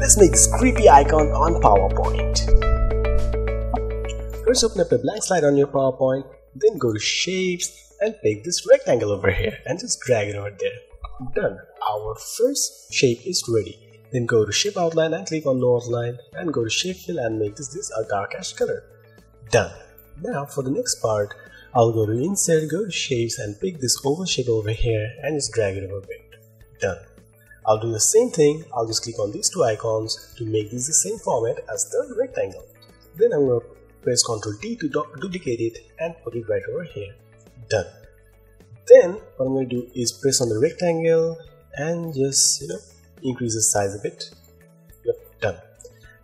let's make this creepy icon on PowerPoint. First open up a blank slide on your PowerPoint, then go to shapes and pick this rectangle over here and just drag it over there. Done. Our first shape is ready. Then go to shape outline and click on no outline and go to shape fill and make this, this a dark ash color. Done. Now for the next part, I'll go to insert, go to shapes and pick this oval shape over here and just drag it over a bit. Done. I'll do the same thing, I'll just click on these two icons to make this the same format as the rectangle. Then I'm going to press Ctrl D to duplicate it and put it right over here. Done. Then what I'm going to do is press on the rectangle and just you know increase the size a bit. Yep, done.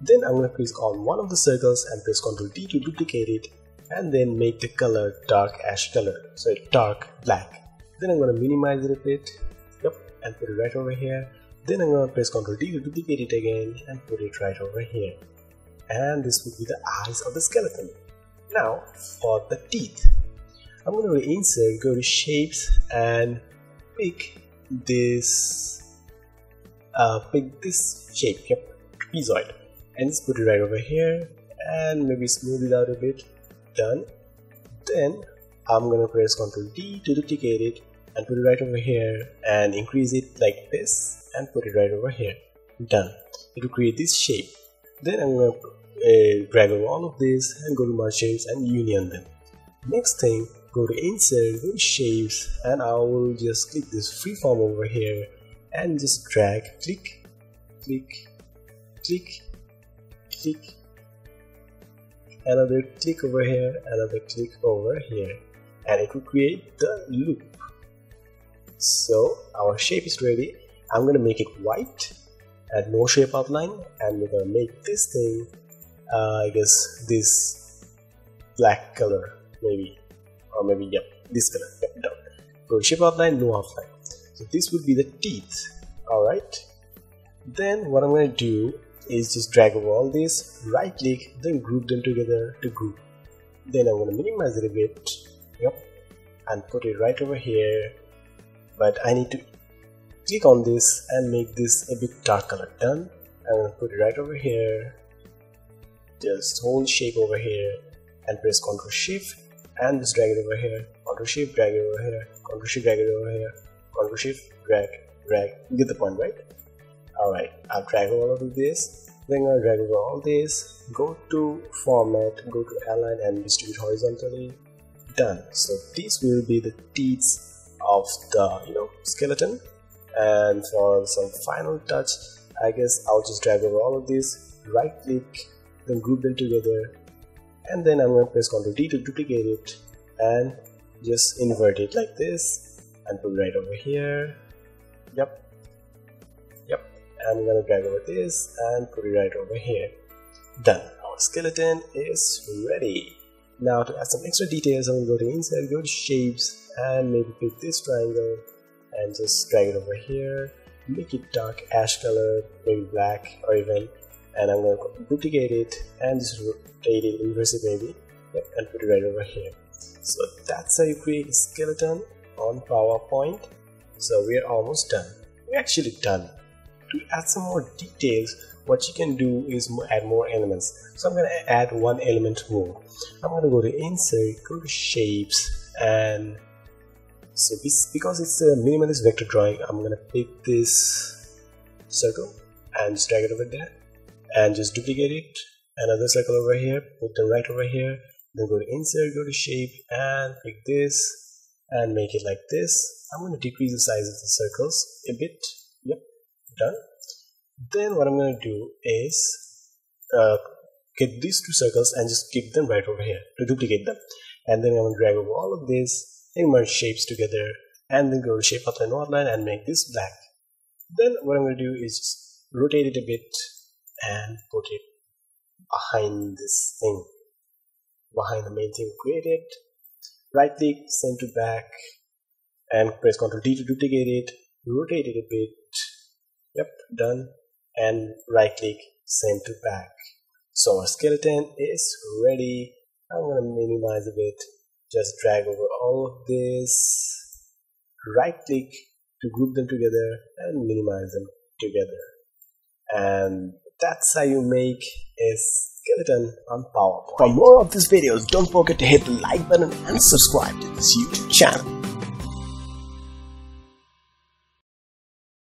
Then I'm going to click on one of the circles and press Ctrl D to duplicate it and then make the color dark ash color so dark black then I'm going to minimize it a bit and put it right over here. Then I'm to press ctrl D to duplicate it again and put it right over here. And this would be the eyes of the skeleton. Now for the teeth. I'm going to insert go to shapes and pick this uh, pick this shape. Yep trapezoid and just put it right over here and maybe smooth it out a bit. Done. Then I'm gonna press ctrl D to duplicate it and put it right over here and increase it like this and put it right over here. Done. It will create this shape. Then I'm gonna uh, drag over all of this and go to merge shapes and union them. Next thing go to insert go to shapes and I will just click this freeform over here and just drag click click click click. Another click over here another click over here. And it will create the loop so our shape is ready I'm gonna make it white and no shape outline and we're gonna make this thing uh, I guess this black color maybe or maybe yep this color yep done go shape outline no outline so this would be the teeth alright then what I'm gonna do is just drag over all this, right click, then group them together to group. Then I'm going to minimize it a bit, yep, and put it right over here. But I need to click on this and make this a bit dark color. Done. I'm to put it right over here. Just hold shape over here and press Ctrl Shift and just drag it over here. Ctrl Shift, drag it over here. Ctrl Shift, drag it over here. Ctrl Shift, drag, drag. You get the point, right? Alright, I'll drag all of this. Then I'll drag over all this. Go to format, go to align and distribute horizontally. Done. So these will be the teeth of the you know skeleton. And for some final touch, I guess I'll just drag over all of this, right click, then group them together, and then I'm going to press Ctrl D to duplicate it and just invert it like this and put it right over here. Yep yep, And I'm gonna drag over this and put it right over here. Done. Our skeleton is ready. Now to add some extra details, I'm gonna go to inside, go to shapes and maybe pick this triangle and just drag it over here. Make it dark ash color, maybe black or even and I'm gonna duplicate it and just rotate it, inverse it maybe yep, and put it right over here. So that's how you create a skeleton on PowerPoint. So we are almost done. We're actually done to add some more details what you can do is add more elements. So I'm going to add one element more. I'm going to go to insert go to shapes and so this because it's a minimalist vector drawing I'm going to pick this circle and just drag it over there and just duplicate it. Another circle over here put them right over here then go to insert go to shape and pick this and make it like this. I'm going to decrease the size of the circles a bit. Yep done then what I'm going to do is uh, get these two circles and just keep them right over here to duplicate them. And then I'm going to drag over all of this and merge shapes together and then go to shape outline outline and make this black. Then what I'm going to do is just rotate it a bit and put it behind this thing. Behind the main thing created. Right click send to back and press ctrl D to duplicate it. Rotate it a bit. Yep, done. And right click, send to back. So our skeleton is ready. I'm gonna minimize a bit. Just drag over all of this. Right click to group them together and minimize them together. And that's how you make a skeleton on PowerPoint. For more of these videos, don't forget to hit the like button and subscribe to this YouTube channel.